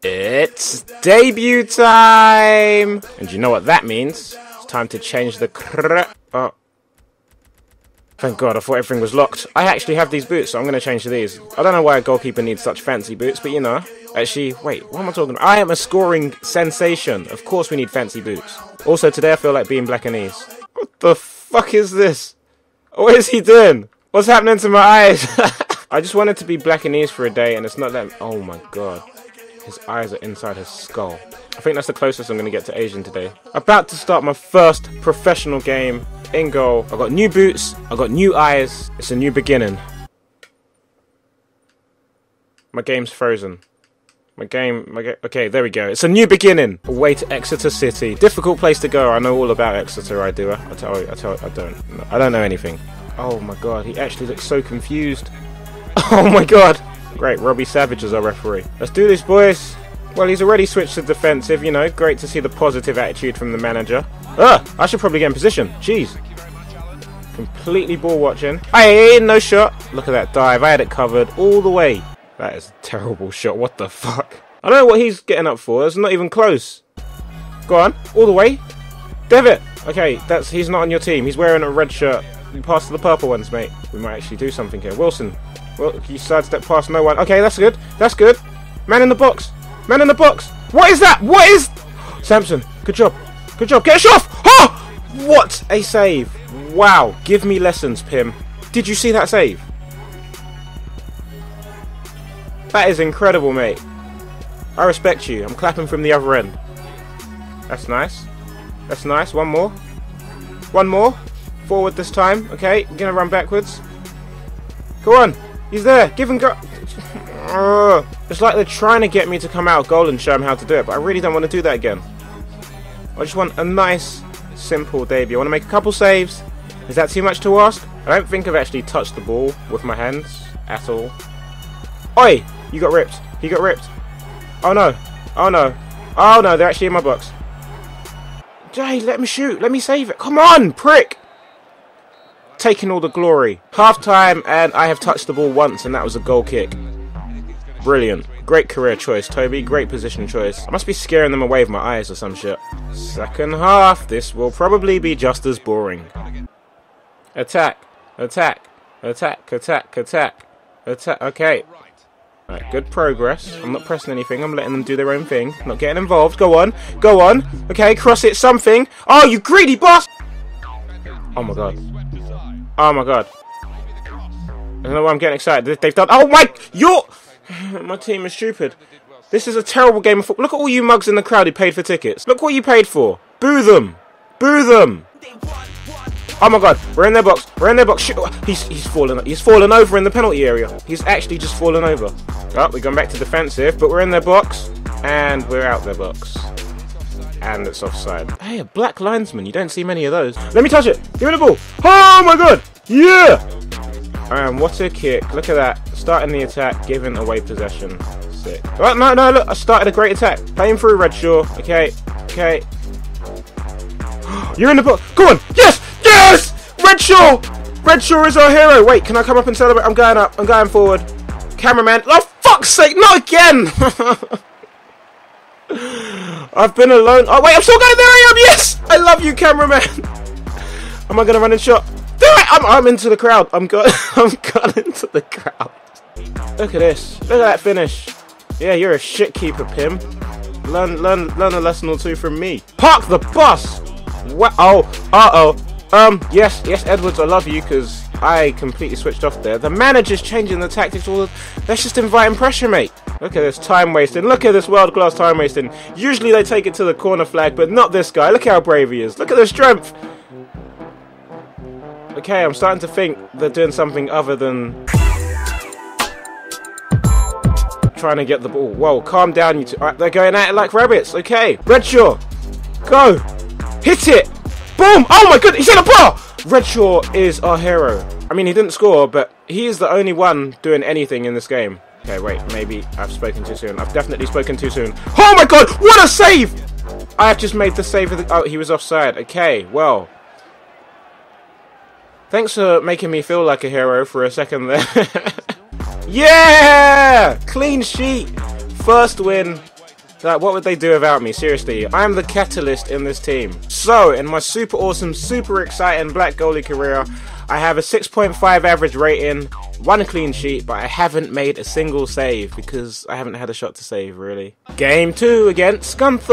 It's debut time! And you know what that means? It's time to change the cr- Oh. Thank God, I thought everything was locked. I actually have these boots, so I'm going to change to these. I don't know why a goalkeeper needs such fancy boots, but you know. Actually, wait, what am I talking about? I am a scoring sensation. Of course we need fancy boots. Also, today I feel like being black and knees. What the fuck is this? What is he doing? What's happening to my eyes? I just wanted to be black and knees for a day, and it's not that. Oh my god. His eyes are inside his skull. I think that's the closest I'm going to get to Asian today. About to start my first professional game in goal. I got new boots. I got new eyes. It's a new beginning. My game's frozen. My game, my ga- okay, there we go. It's a new beginning. Away to Exeter City. Difficult place to go. I know all about Exeter. I do. I, tell you. I tell. I don't. I don't know anything. Oh my god, he actually looks so confused. Oh my god. Great, Robbie Savage is our referee. Let's do this, boys. Well, he's already switched to defensive, you know. Great to see the positive attitude from the manager. Ah, I should probably get in position. Jeez. Completely ball watching. Hey, no shot. Look at that dive. I had it covered all the way. That is a terrible shot. What the fuck? I don't know what he's getting up for. It's not even close. Go on, all the way. Devitt. Okay, that's he's not on your team. He's wearing a red shirt. You pass to the purple ones, mate. We might actually do something here. Wilson. Well, he sidestepped past no one. Okay, that's good. That's good. Man in the box. Man in the box. What is that? What is? Samson. Good job. Good job. Get off. Oh! What a save. Wow. Give me lessons, Pim. Did you see that save? That is incredible, mate. I respect you. I'm clapping from the other end. That's nice. That's nice. One more. One more. Forward this time. Okay, I'm gonna run backwards. Go on. He's there. Give him go. It's like they're trying to get me to come out of goal and show him how to do it, but I really don't want to do that again. I just want a nice, simple debut. I want to make a couple saves. Is that too much to ask? I don't think I've actually touched the ball with my hands at all. Oi! You got ripped. He got ripped. Oh no. Oh no. Oh no, they're actually in my box. Jay, let me shoot. Let me save it. Come on, prick! Taking all the glory. Half time, and I have touched the ball once, and that was a goal kick. Brilliant. Great career choice, Toby. Great position choice. I must be scaring them away with my eyes or some shit. Second half. This will probably be just as boring. Attack. Attack. Attack. Attack. Attack. Attack. Okay. Right, good progress. I'm not pressing anything. I'm letting them do their own thing. Not getting involved. Go on. Go on. Okay, cross it. Something. Oh, you greedy boss! Oh my god. Oh my god. I don't know why I'm getting excited. They've done. Oh my. You're. My team is stupid. This is a terrible game of football. Look at all you mugs in the crowd who paid for tickets. Look what you paid for. Boo them. Boo them. Oh my god, we're in their box. We're in their box. Shoot. Oh, he's he's fallen. He's fallen over in the penalty area. He's actually just fallen over. Oh, we're going back to defensive, but we're in their box and we're out their box. And it's offside. Hey, a black linesman. You don't see many of those. Let me touch it. Give me the ball. Oh my god. Yeah. Um, and what a kick. Look at that. Starting the attack, giving away possession. Sick. Oh, no, no, look. I started a great attack. Playing through Redshaw. Okay. Okay. You're in the box. Go on. Yes. Yes. Redshaw. Redshaw is our hero. Wait, can I come up and celebrate? I'm going up. I'm going forward. Cameraman. Oh, fuck's sake. Not again. I've been alone. Oh, wait. I'm still going. There I am. Yes. I love you, cameraman. Am I going to run and shot? It! I'm, I'm into the crowd. I'm got. I'm got into the crowd. Look at this. Look at that finish. Yeah, you're a shit keeper, Pim. Learn, learn, learn a lesson or two from me. Park the bus. What? Oh, uh oh. Um, yes, yes, Edwards, I love you because I completely switched off there. The manager's changing the tactics. All the, that's just inviting pressure, mate. Look at this time wasting. Look at this world class time wasting. Usually they take it to the corner flag, but not this guy. Look how brave he is. Look at the strength. Okay, I'm starting to think they're doing something other than trying to get the ball. Whoa, calm down, you two. They're going at it like rabbits. Okay, Redshaw, go, hit it, boom! Oh my goodness, he's in a bar. Redshaw is our hero. I mean, he didn't score, but he is the only one doing anything in this game. Okay, wait, maybe I've spoken too soon. I've definitely spoken too soon. Oh my god, what a save! I have just made the save of the. Oh, he was offside. Okay, well. Thanks for making me feel like a hero for a second there. yeah! Clean sheet. First win. Like, what would they do without me? Seriously, I'm the catalyst in this team. So, in my super awesome, super exciting black goalie career, I have a 6.5 average rating, one clean sheet, but I haven't made a single save because I haven't had a shot to save, really. Game 2 against Scunthorpe!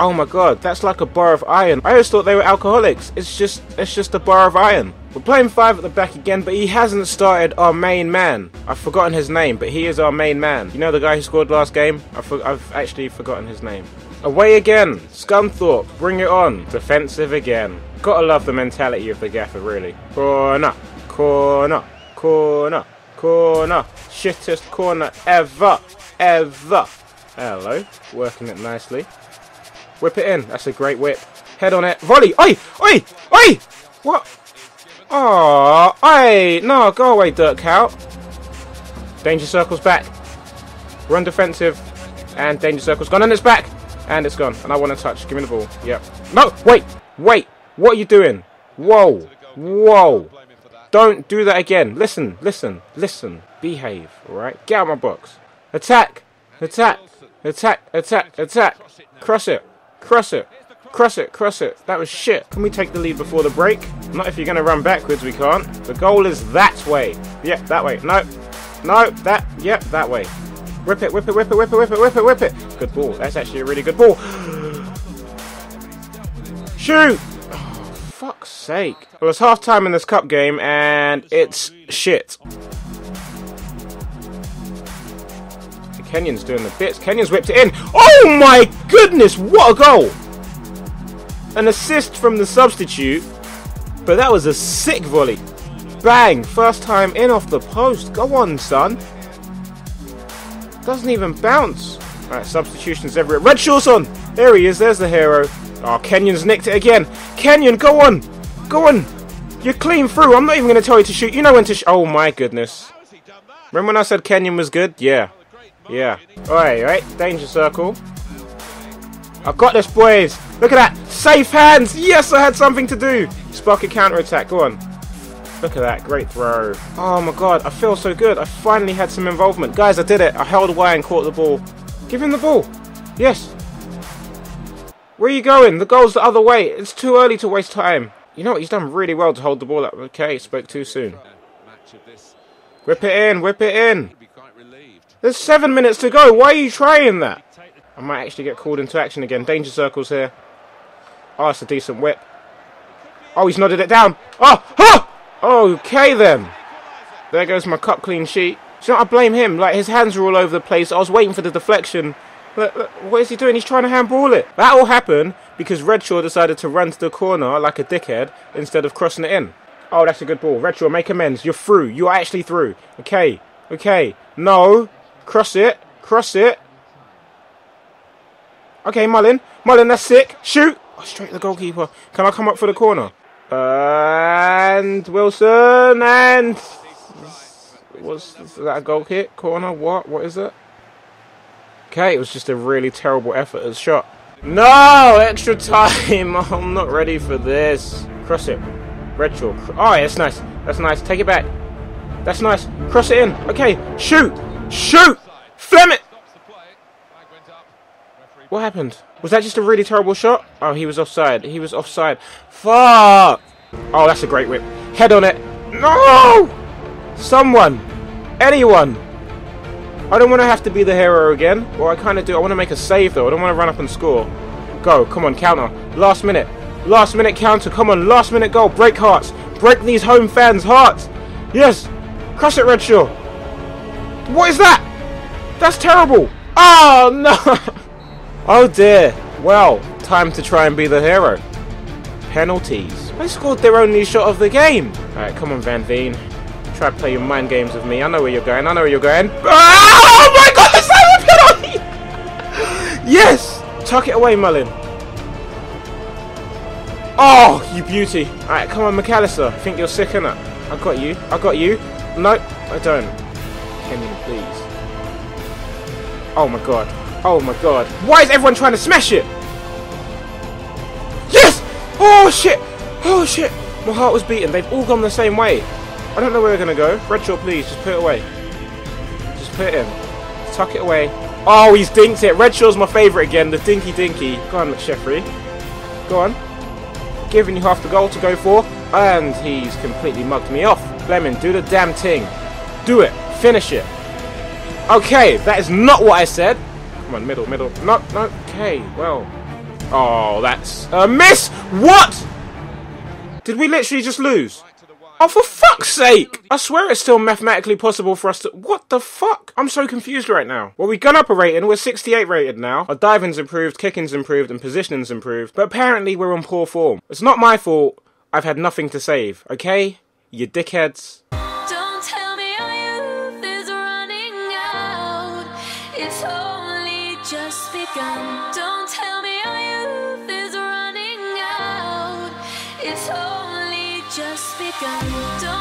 Oh my god, that's like a bar of iron. I always thought they were alcoholics. It's just, it's just a bar of iron. We're playing five at the back again, but he hasn't started our main man. I've forgotten his name, but he is our main man. You know the guy who scored last game? I've, I've actually forgotten his name. Away again, Scunthorpe, bring it on. Defensive again. Gotta love the mentality of the gaffer, really. Corner, corner, corner, corner. Shittest corner ever, ever. Hello, working it nicely. Whip it in. That's a great whip. Head on it. Volley. Oi! Oi! Oi! What? Oh, oi! No, go away, Dirt Cow. Danger Circle's back. Run defensive. And Danger Circle's gone and it's back. And it's gone. And I want to touch. Give me the ball. Yep. No! Wait! Wait! What are you doing? Whoa! Whoa! Don't do that again. Listen, listen, listen. Behave, alright? Get out of my box. Attack! Attack! Attack! Attack! Attack! Cross it! Cross it. Cross it, cross it. That was shit. Can we take the lead before the break? Not if you're going to run backwards, we can't. The goal is that way. Yeah, that way. No. No, that. Yep, that way. Whip it, whip it, whip it, whip it, whip it, whip it, whip it. Good ball. That's actually a really good ball. Shoot! Oh, fuck's sake. Well, it's half time in this cup game, and it's shit. Kenyon's doing the bits. Kenyon's whipped it in. Oh my goodness, what a goal! An assist from the substitute, but that was a sick volley. Bang! First time in off the post. Go on, son. Doesn't even bounce. Alright, substitutions everywhere. Redshaw's on! There he is, there's the hero. Oh, Kenyon's nicked it again. Kenyon, go on! Go on! You're clean through. I'm not even going to tell you to shoot. You know when to sh- Oh my goodness. Remember when I said Kenyon was good? Yeah. Yeah. Alright, right. Danger circle. I've got this, boys. Look at that. Safe hands. Yes, I had something to do. Spark a counter attack. Go on. Look at that. Great throw. Oh my god. I feel so good. I finally had some involvement. Guys, I did it. I held away and caught the ball. Give him the ball. Yes. Where are you going? The goal's the other way. It's too early to waste time. You know what? He's done really well to hold the ball up. Okay, spoke too soon. Whip it in. Whip it in. There's seven minutes to go. Why are you trying that? I might actually get called into action again. Danger circles here. Oh, it's a decent whip. Oh, he's nodded it down. Oh, oh! Okay then. There goes my cup clean sheet. So I blame him. Like his hands were all over the place. I was waiting for the deflection. Look, look, what is he doing? He's trying to handball it. That all happened because Redshaw decided to run to the corner like a dickhead instead of crossing it in. Oh, that's a good ball. Redshaw, make amends. You're through. You're actually through. Okay. Okay. No. Cross it. Cross it. Okay, Mullin. Mullin, that's sick. Shoot. Oh, straight to the goalkeeper. Can I come up for the corner? And Wilson and was that a goal kick? Corner? What? What is it? Okay, it was just a really terrible effort as shot. No! Extra time! I'm not ready for this. Cross it. Redshaw. Oh, yeah, that's nice. That's nice. Take it back. That's nice. Cross it in. Okay, shoot! Shoot! Fleming! What happened? Was that just a really terrible shot? Oh, he was offside. He was offside. Fuck! Oh, that's a great whip. Head on it. No! Someone! Anyone! I don't want to have to be the hero again. Well, I kind of do. I want to make a save, though. I don't want to run up and score. Go. Come on, counter. Last minute. Last minute counter. Come on, last minute goal. Break hearts. Break these home fans' hearts. Yes. Crush it, Redshaw. What is that? That's terrible. Oh, no. Oh, dear. Well, time to try and be the hero. Penalties. They scored their only shot of the game. Alright, come on, Van Veen. Try to play your mind games with me. I know where you're going. I know where you're going. Oh, my God, the silent penalty! yes! Tuck it away, Mullin. Oh, you beauty. Alright, come on, McAllister. Think you're sick, innit? I got you. I got you. No, I don't. Kenyon, please. Oh my god. Oh my god. Why is everyone trying to smash it? Yes! Oh shit! Oh shit! My heart was beating. They've all gone the same way. I don't know where they're going to go. Redshaw, please, just put it away. Just put it in. Tuck it away. Oh, he's dinked it. Redshaw's my favourite again. The dinky dinky. Go on, Sheffrey. Go on. Giving you half the goal to go for. And he's completely mugged me off. Fleming, do the damn thing. Do it. Finish it. Okay, that is not what I said. Come on, middle, middle. Not. Okay, well. Oh, that's a miss. What? Did we literally just lose? Oh, for fuck's sake! I swear it's still mathematically possible for us to. What the fuck? I'm so confused right now. Well, we've gone up a rating. We're 68 rated now. Our diving's improved, kicking's improved, and positioning's improved. But apparently, we're on poor form. It's not my fault. I've had nothing to save, okay? You dickheads. Begun. Don't